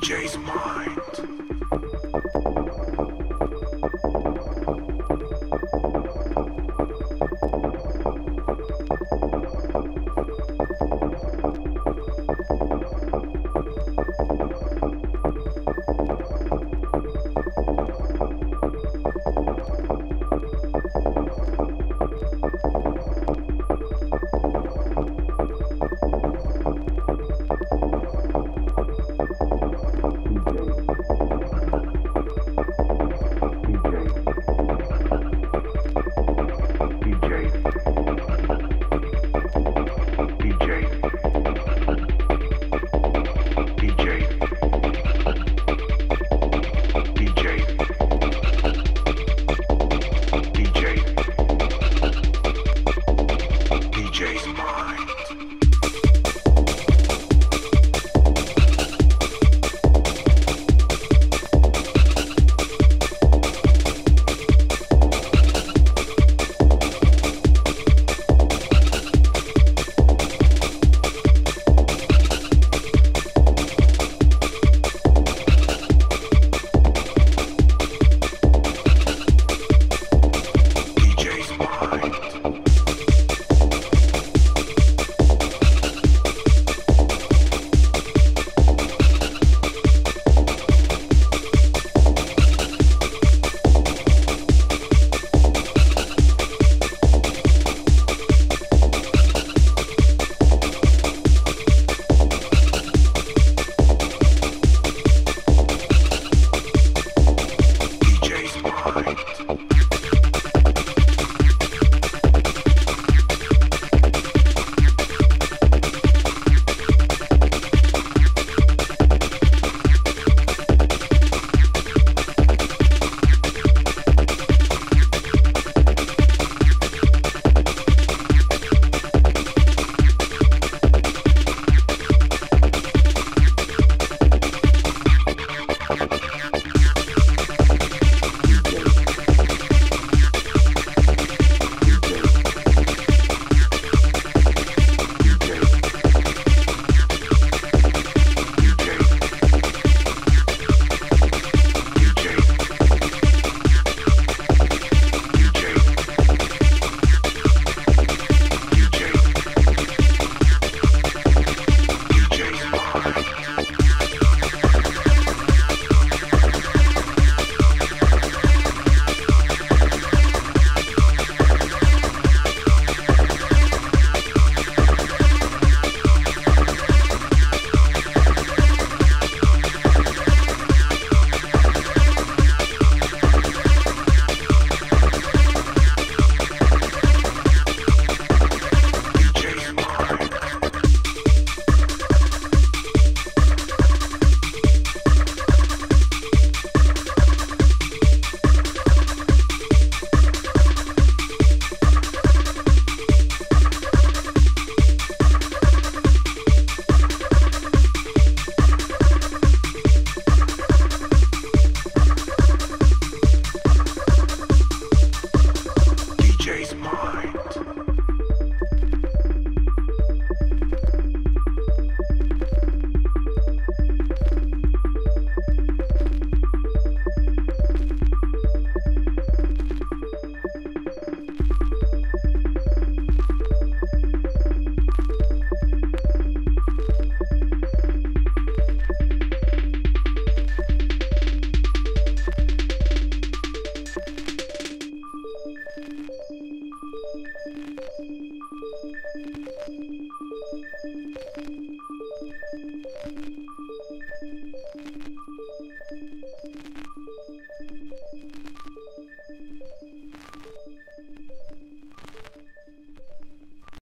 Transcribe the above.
DJ's mind.